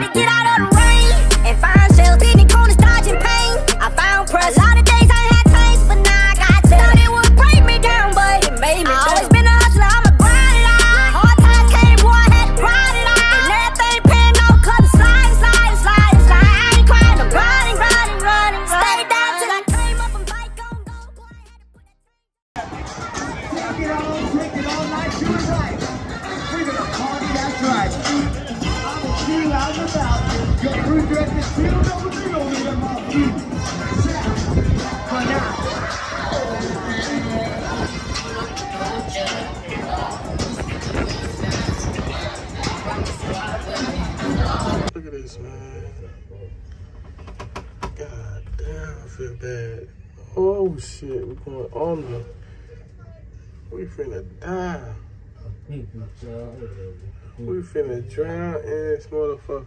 to get out at this, man. God damn, I feel bad. Oh shit, we're going on. We finna die. We finna drown in this motherfucker.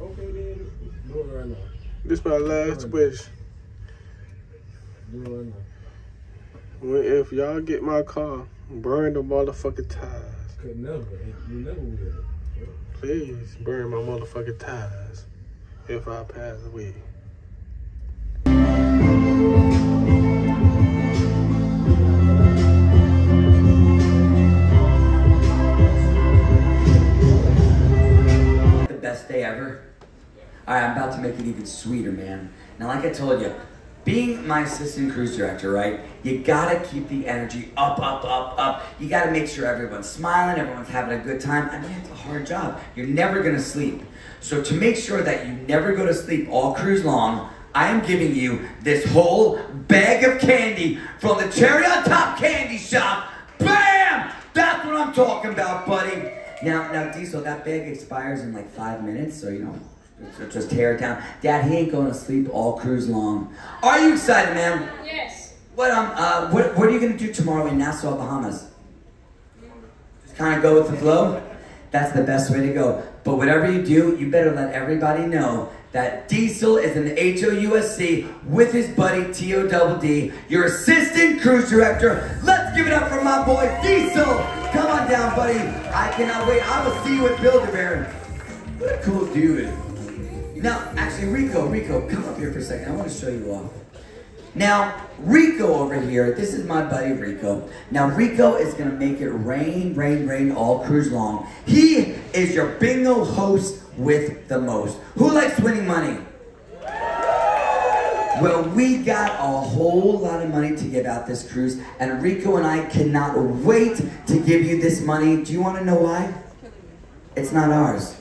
Okay, then. Do it right now. This my last wish. Do it right now. If y'all get my car, burn the motherfucking tires. Could never. You never will. Please burn my motherfucking tires if I pass away. the best day ever. All right, I'm about to make it even sweeter, man. Now, like I told you, being my assistant cruise director, right, you gotta keep the energy up, up, up, up. You gotta make sure everyone's smiling, everyone's having a good time. I mean, it's a hard job. You're never gonna sleep. So, to make sure that you never go to sleep all cruise long, I am giving you this whole bag of candy from the Cherry on Top Candy Shop. Bam! That's what I'm talking about, buddy. Now, now, Diesel, that bag expires in like five minutes, so you know, just, just tear it down. Dad, he ain't going to sleep all cruise long. Are you excited, man? Yes. What um, uh, what what are you gonna do tomorrow in Nassau, Bahamas? Just kind of go with the flow. That's the best way to go. But whatever you do, you better let everybody know that Diesel is in the HOUSC with his buddy T.O. Double D, your assistant cruise director. Let's give it up for my boy Diesel. Come on down, buddy. I cannot wait. I will see you at Build-A-Bear. What a cool dude. Now, actually, Rico, Rico, come up here for a second. I want to show you off. Now, Rico over here, this is my buddy Rico. Now, Rico is gonna make it rain, rain, rain all cruise long. He is your bingo host with the most. Who likes winning money? Well, we got a whole lot of money to give out this cruise, and Rico and I cannot wait to give you this money. Do you want to know why? It's not ours.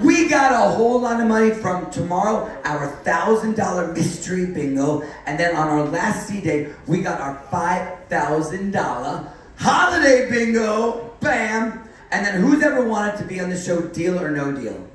We got a whole lot of money from tomorrow, our $1,000 mystery bingo. And then on our last sea day, we got our $5,000 holiday bingo. Bam! And then who's ever wanted to be on the show Deal or No Deal?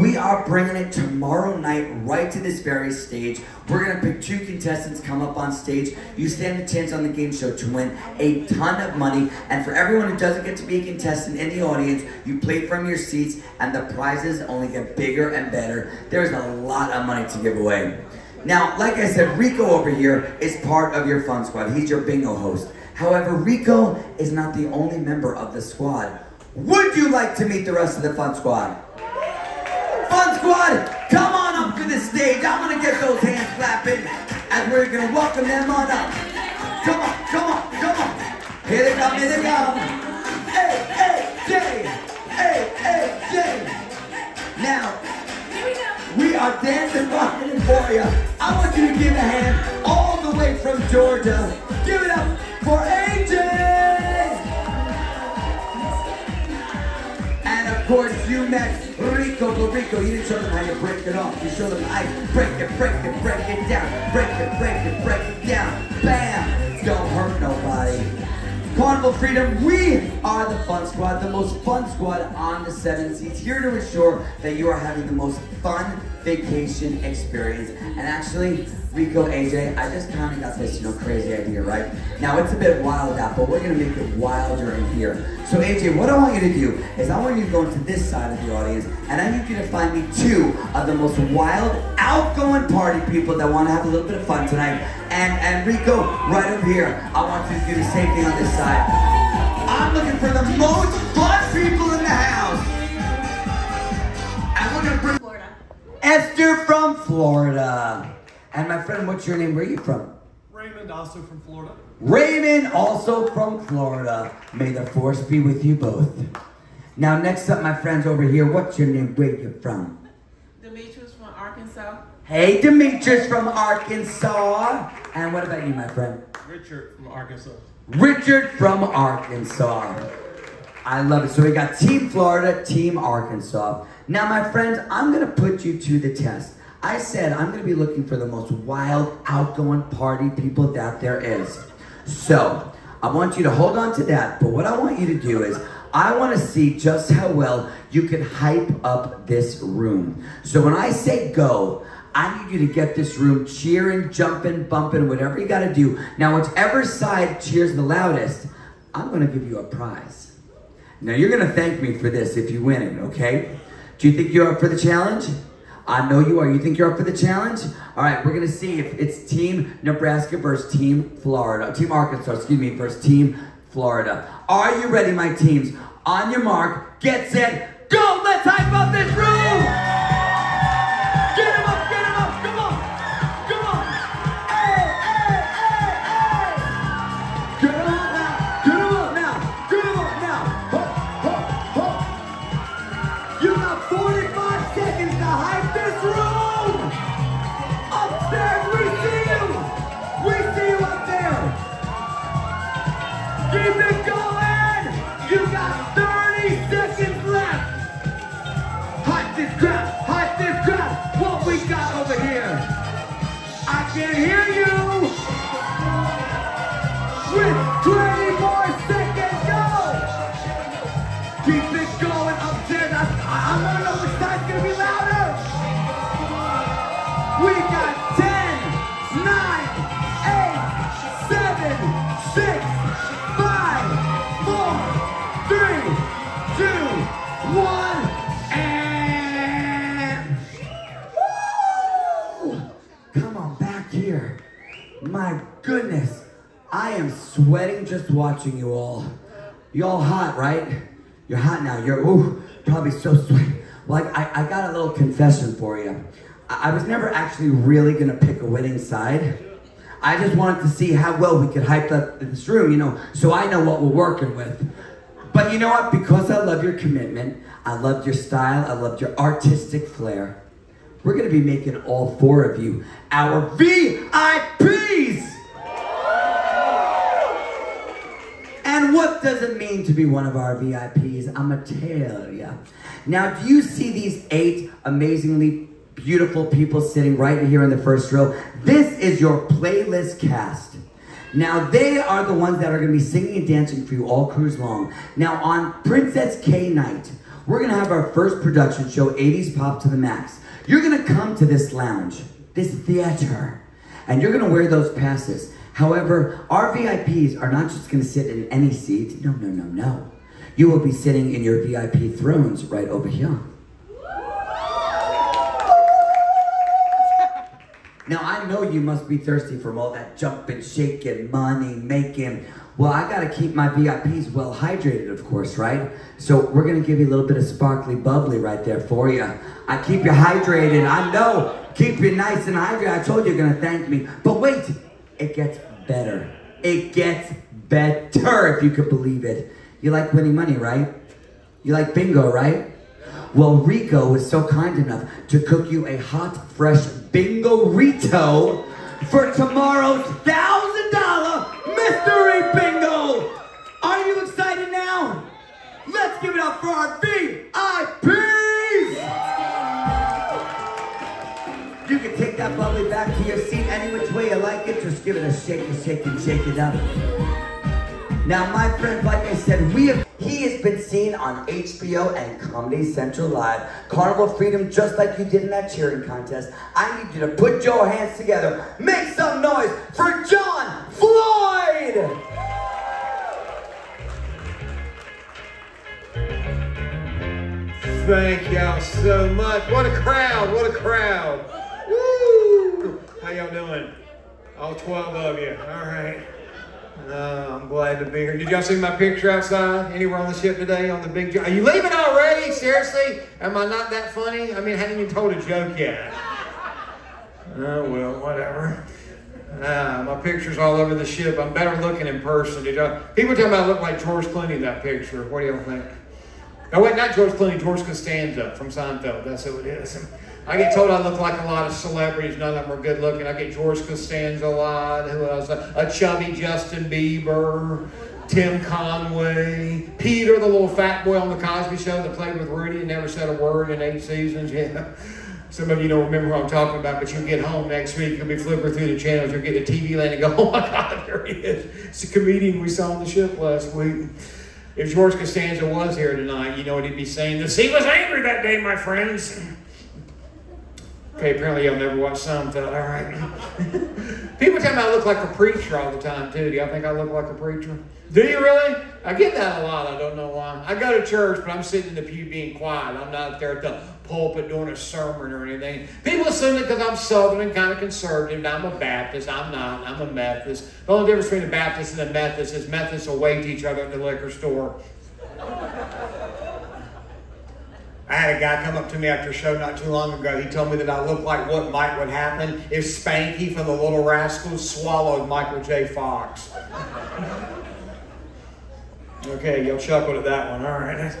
We are bringing it tomorrow night right to this very stage. We're gonna pick two contestants come up on stage. You stand a chance on the game show to win a ton of money. And for everyone who doesn't get to be a contestant in the audience, you play from your seats and the prizes only get bigger and better. There's a lot of money to give away. Now, like I said, Rico over here is part of your fun squad. He's your bingo host. However, Rico is not the only member of the squad. Would you like to meet the rest of the fun squad? Squad, come on up to the stage. I'm going to get those hands clapping as we're going to welcome them on up. Come on, come on, come on. Here they come, here they come. Hey, hey, Jay. Hey, hey. Now, we are dancing, rocking for you. I want you to give a hand all the way from Georgia. Give it up for AJ. And of course, you met Rico Rico. You didn't show them how you break it off. You show them how you break it, break it, break it down. Break it, break it, break it down. Bam! Don't hurt nobody. Carnival Freedom, we are the fun squad, the most fun squad on the seven seats, here to ensure that you are having the most fun vacation experience. And actually, Rico, AJ, I just kind of got this, you know, crazy idea, right? Now, it's a bit wild out, but we're gonna make it wilder in here. So, AJ, what I want you to do is I want you to go into this side of the audience, and I need you to find me two of the most wild, outgoing party people that want to have a little bit of fun tonight. And, and Rico, right over here, I want you to do the same thing on this side. I'm looking Florida. And my friend, what's your name? Where are you from? Raymond, also from Florida. Raymond, also from Florida. May the force be with you both. Now, next up, my friends over here, what's your name? Where are you from? Demetrius from Arkansas. Hey, Demetrius from Arkansas. And what about you, my friend? Richard from Arkansas. Richard from Arkansas. I love it. So we got Team Florida, Team Arkansas. Now, my friends, I'm going to put you to the test. I said I'm going to be looking for the most wild, outgoing party people that there is. So, I want you to hold on to that. But what I want you to do is, I want to see just how well you can hype up this room. So when I say go, I need you to get this room cheering, jumping, bumping, whatever you got to do. Now, whichever side cheers the loudest, I'm going to give you a prize. Now, you're going to thank me for this if you win it, okay? Do you think you're up for the challenge? I know you are. You think you're up for the challenge? All right, we're going to see if it's Team Nebraska versus Team Florida. Team Arkansas, excuse me, versus Team Florida. Are you ready, my teams? On your mark, get set, go! Let's hype up this room! Watching you all. You all hot, right? You're hot now. You're ooh, probably so sweet. Well, I, I, got a little confession for you. I, I was never actually really gonna pick a winning side. I just wanted to see how well we could hype up this room, you know, so I know what we're working with. But you know what? Because I love your commitment, I loved your style, I loved your artistic flair. We're gonna be making all four of you our VIPs! And what does it mean to be one of our VIPs? I'ma tell ya. Now, do you see these eight amazingly beautiful people sitting right here in the first row? This is your playlist cast. Now, they are the ones that are gonna be singing and dancing for you all cruise long. Now, on Princess K night, we're gonna have our first production show, 80s Pop to the Max. You're gonna come to this lounge, this theater, and you're gonna wear those passes. However, our VIPs are not just gonna sit in any seat. No, no, no, no. You will be sitting in your VIP thrones right over here. Now I know you must be thirsty from all that jumping, shaking, money making. Well, I gotta keep my VIPs well hydrated, of course, right? So we're gonna give you a little bit of sparkly bubbly right there for you. I keep you hydrated. I know, keep you nice and hydrated. I told you you're gonna thank me. But wait, it gets better. It gets better, if you could believe it. You like winning money, right? You like bingo, right? Well, Rico was so kind enough to cook you a hot, fresh bingo rito for tomorrow's thousand dollar mystery bingo. Are you excited now? Let's give it up for our Just give it a shake, a shake, and shake it up. Now, my friend, like I said, we have, he has been seen on HBO and Comedy Central Live. Carnival Freedom, just like you did in that cheering contest. I need you to put your hands together. Make some noise for John Floyd! Thank y'all so much. What a crowd. What a crowd. Woo! How y'all doing? All 12 of you. All right. Uh, I'm glad to be here. Did y'all see my picture outside? Anywhere on the ship today on the big joke? Are you leaving already? Seriously? Am I not that funny? I mean, I haven't even told a joke yet. Oh, well, whatever. Ah, my picture's all over the ship. I'm better looking in person. Did y'all? People tell me I look like George Clooney in that picture. What do y'all think? No, wait, not George Clooney, George Costanza from Seinfeld. That's who it is. I get told I look like a lot of celebrities. None of them are good looking. I get George Costanza a lot. Who else? A, chubby Justin Bieber, Tim Conway, Peter, the little fat boy on the Cosby Show that played with Rudy and never said a word in eight seasons. Yeah. Some of you don't remember what I'm talking about, but you'll get home next week. You'll be flipping through the channels. You'll get a TV land and go, oh my God, there he is. It's a comedian we saw on the ship last week. If George Costanza was here tonight, you know what he'd be saying? The sea was angry that day, my friends. Okay, apparently you'll never watch Seinfeld. All right. People tell me I look like a preacher all the time, too. Do y'all think I look like a preacher? Do you really? I get that a lot. I don't know why. I go to church, but I'm sitting in the pew being quiet. I'm not up there at the pulpit doing a sermon or anything. People assume that because I'm Southern and kind of conservative, I'm a Baptist. I'm not. I'm a Methodist. The only difference between a Baptist and a Methodist is Methodists will wait to each other at the liquor store. Had a guy come up to me after a show not too long ago. He told me that I look like what might would happen if Spanky from the Little Rascals swallowed Michael J. Fox. okay, you'll chuckle at that one. All right.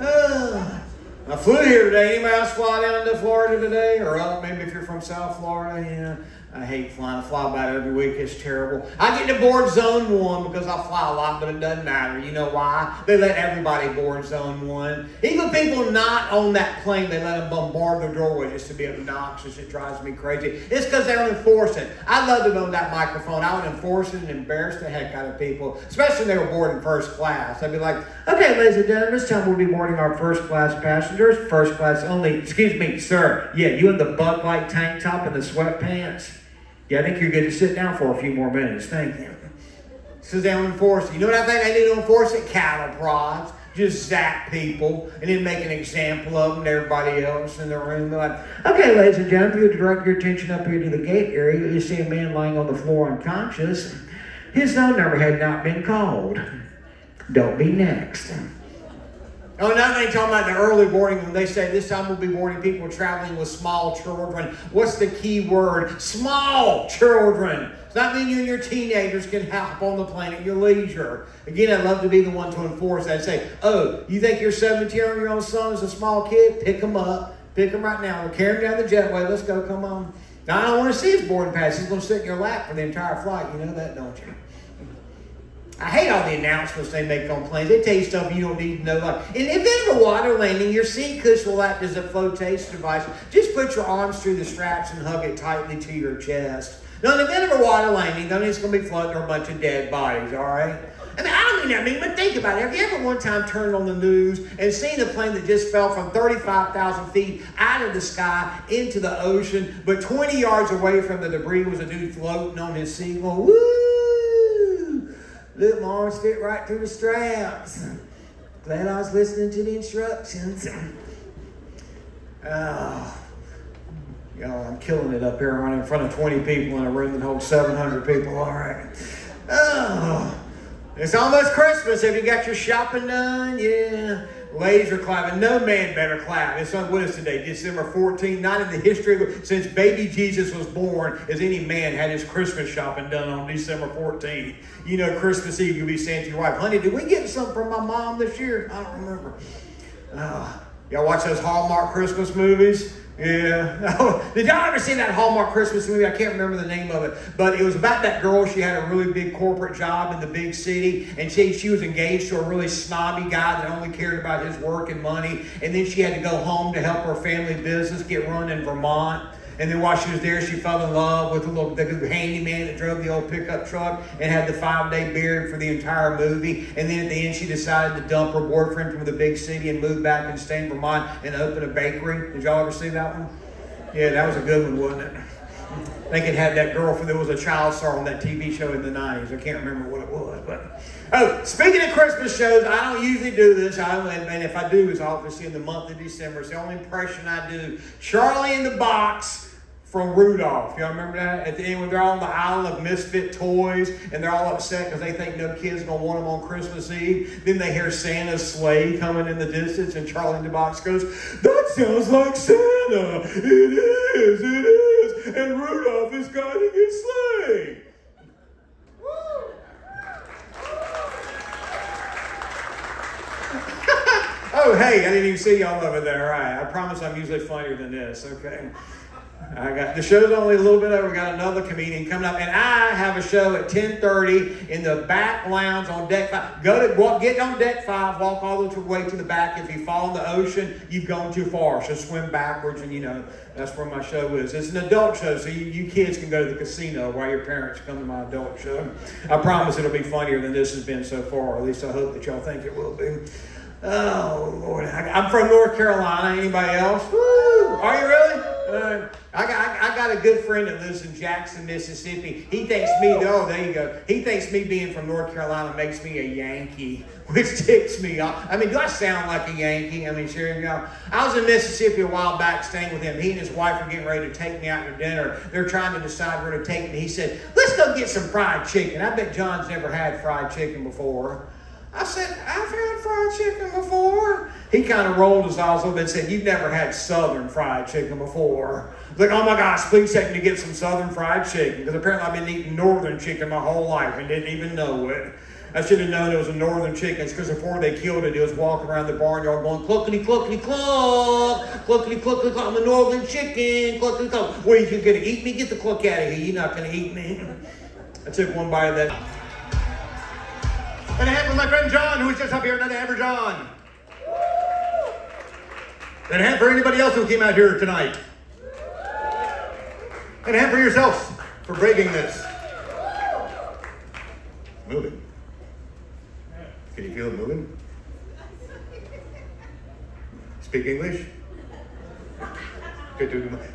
I flew here today. Anybody else fly down to Florida today? Or uh, maybe if you're from South Florida, yeah. I hate flying. I fly about every week. It's terrible. I get to board zone one because I fly a lot, but it doesn't matter. You know why? They let everybody board zone one. Even people not on that plane, they let them bombard the doorway just to be obnoxious. It drives me crazy. It's because they don't enforce it. I love to own that microphone. I would enforce it and embarrass the heck out of people, especially if they were boarding first class. I'd be like, okay, ladies and gentlemen, this time we'll be boarding our first class passengers. First class only. Excuse me, sir. Yeah, you in the Bud Light tank top and the sweatpants? Yeah, I think you're good to sit down for a few more minutes. Thank you. Don't enforce it. You know what I think they need to enforce it? Cattle prods. Just zap people and then make an example of them and everybody else in the room. They're like, okay, ladies and gentlemen, if you direct your attention up here to the gate area, you see a man lying on the floor unconscious. His phone number had not been called. Don't be next. Oh, now they talking about the early boarding. When they say this time we'll be boarding people traveling with small children. What's the key word? Small children. Does that mean you and your teenagers can hop on the plane at your leisure? Again, I'd love to be the one to enforce that. Say, oh, you think your 17 year old son is a small kid? Pick him up. Pick him right now. We'll carry him down the jetway. Let's go. Come on. Now, I don't want to see his boarding pass. He's going to sit in your lap for the entire flight. You know that, don't you? I hate all the announcements they make on planes. They tell you stuff you don't need to know. Like, in the event of a water landing, your seat cushion will act as a flotation device. Just put your arms through the straps and hug it tightly to your chest. Now, in the event of a water landing, don't it's going to be floating or a bunch of dead bodies, all right? I mean, I don't mean that. Mean, but think about it. Have you ever one time turned on the news and seen a plane that just fell from 35,000 feet out of the sky into the ocean, but 20 yards away from the debris was a dude floating on his seat going, woo! My arms fit right through the straps. Glad I was listening to the instructions. Ah, oh, know, I'm killing it up here running in front of 20 people in a room that holds 700 people. All right. Oh, it's almost Christmas. Have you got your shopping done? Yeah. Ladies are clapping. No man better clap. It's on is today, December 14th. Not in the history of since baby Jesus was born has any man had his Christmas shopping done on December 14th. You know, Christmas Eve you'll be saying to your wife, honey, did we get something from my mom this year? I don't remember. Uh, y'all watch those Hallmark Christmas movies? Yeah. Oh, did y'all ever see that Hallmark Christmas movie? I can't remember the name of it, but it was about that girl. She had a really big corporate job in the big city, and she, she was engaged to a really snobby guy that only cared about his work and money. And then she had to go home to help her family business get run in Vermont. And then while she was there, she fell in love with the little the handyman that drove the old pickup truck and had the five day beard for the entire movie. And then at the end, she decided to dump her boyfriend from the big city and move back and stay in Vermont and open a bakery. Did y'all ever see that one? Yeah, that was a good one, wasn't it? Think it had that girl from there was a child star on that TV show in the 90s. I can't remember what it was, but oh, speaking of Christmas shows, I don't usually do this. I and if I do, it's obviously in the month of December. It's the only impression I do. Charlie in the Box from Rudolph. Y'all remember that? At the end, when they're on the aisle of misfit toys and they're all upset because they think no kid's going to want them on Christmas Eve. Then they hear Santa's sleigh coming in the distance, and Charlie in the Box goes, That sounds like Santa. It is, it is. And Rudolph is guiding his sleigh. oh, hey, I didn't even see y'all over there. All right, I promise I'm usually funnier than this, okay? I got the show's only a little bit over. We got another comedian coming up, and I have a show at 10:30 in the back lounge on deck five. Go to walk, get on deck five, walk all the way to the back. If you fall in the ocean, you've gone too far. So swim backwards, and you know that's where my show is. It's an adult show, so you, you kids can go to the casino while your parents come to my adult show. I promise it'll be funnier than this has been so far. At least I hope that y'all think it will be. Oh Lord, I, I'm from North Carolina. Anybody else? Woo! Are you really? Uh, I got, I, I got a good friend that lives in Jackson, Mississippi. He thinks me, oh, there you go. He thinks me being from North Carolina makes me a Yankee, which ticks me off. I mean, do I sound like a Yankee? I mean, sure, you know. I was in Mississippi a while back staying with him. He and his wife are getting ready to take me out to dinner. They're trying to decide where to take me. He said, let's go get some fried chicken. I bet John's never had fried chicken before. I said, I've had fried chicken before. He kind of rolled his eyes bit and said, You've never had southern fried chicken before. Like, oh my gosh, please take me to get some southern fried chicken. Because apparently I've been eating northern chicken my whole life and didn't even know it. I should have known it was a northern chicken because before they killed it, it was walking around the barnyard going cluckety cluckety cluck, cluckety cluckety cluck. I'm a northern chicken, cluckety cluck. Well, you gonna eat me? Get the cluck out of here. You're not gonna eat me. I took one bite of that. And a hand with my friend John, who was just up here. Another for John. And hand for anybody else who came out here tonight. And hand for yourselves for breaking this. Moving. Can you feel it moving? Speak English?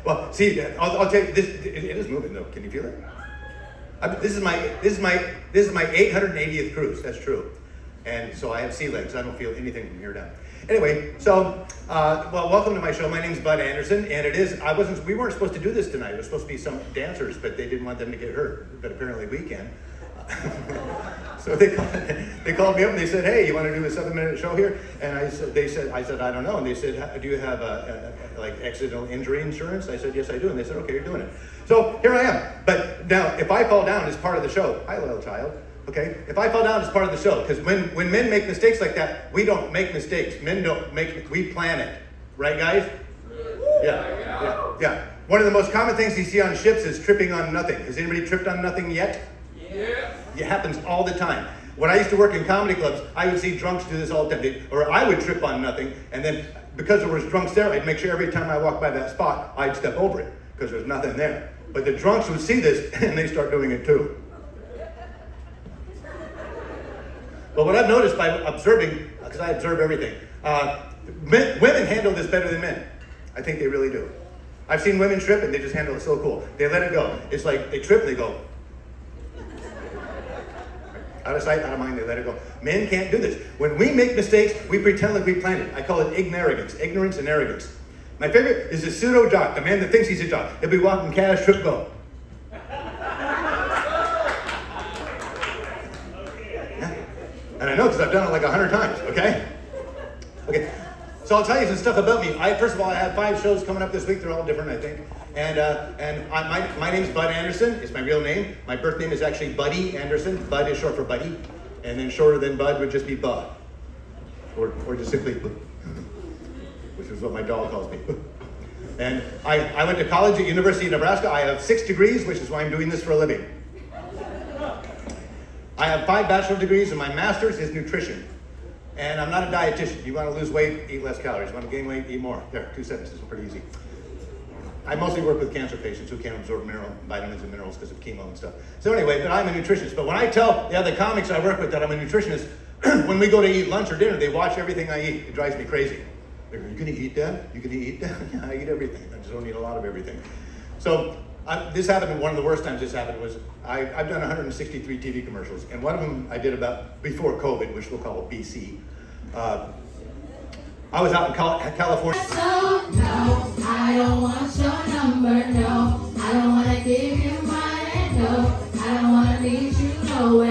Well, see, I'll, I'll tell you, this, it, it is moving though. Can you feel it? I, this is my this is my this is my 880th cruise. That's true, and so I have sea legs. I don't feel anything from here down. Anyway, so uh, well, welcome to my show. My name's Bud Anderson, and it is. I wasn't. We weren't supposed to do this tonight. It was supposed to be some dancers, but they didn't want them to get hurt. But apparently we can. so they called, they called me up and they said, "Hey, you want to do a seven-minute show here?" And I said, "They said, I said, I don't know." And they said, "Do you have a, a, a like accidental injury insurance?" I said, "Yes, I do." And they said, "Okay, you're doing it." So here I am. But now, if I fall down as part of the show, hi, little child. Okay, if I fall down it's part of the show, because when when men make mistakes like that, we don't make mistakes. Men don't make. We plan it, right, guys? Yeah, yeah, yeah. One of the most common things you see on ships is tripping on nothing. Has anybody tripped on nothing yet? Yeah. It happens all the time. When I used to work in comedy clubs, I would see drunks do this all the time. Or I would trip on nothing, and then because there was drunks there, I'd make sure every time I walked by that spot, I'd step over it because there's nothing there. But the drunks would see this and they start doing it too. But what I've noticed by observing, because I observe everything, uh, men, women handle this better than men. I think they really do. I've seen women trip and they just handle it so cool. They let it go. It's like they trip and they go. Out of sight, out of mind, they let it go. Men can't do this. When we make mistakes, we pretend like we planned it. I call it ignorance, ignorance and arrogance. My favorite is the pseudo jock, the man that thinks he's a jock. He'll be walking cash, trip, go. Yeah. And I know because I've done it like a hundred times, okay? Okay, so I'll tell you some stuff about me. I, first of all, I have five shows coming up this week. They're all different, I think. And uh, and I, my, my name's Bud Anderson. It's my real name. My birth name is actually Buddy Anderson. Bud is short for Buddy. And then shorter than Bud would just be Bud. Or, or just simply which is what my dog calls me. And I, I went to college at University of Nebraska. I have six degrees, which is why I'm doing this for a living. I have five bachelor degrees, and my master's is nutrition. And I'm not a dietitian. You want to lose weight, eat less calories. You want to gain weight, eat more. There, two sentences, pretty easy. I mostly work with cancer patients who can't absorb mineral, vitamins and minerals because of chemo and stuff. So anyway, but I'm a nutritionist. But when I tell the other comics I work with that I'm a nutritionist, when we go to eat lunch or dinner, they watch everything I eat. It drives me crazy. They go, you gonna eat that? You gonna eat that? yeah, I eat everything. I just don't eat a lot of everything. So I, this happened, one of the worst times this happened was I, I've done 163 TV commercials, and one of them I did about before COVID, which we'll call BC. Uh, I was out in Cal- California. So, no, I don't want your number, no. I don't wanna give you no. I don't wanna lead you nowhere.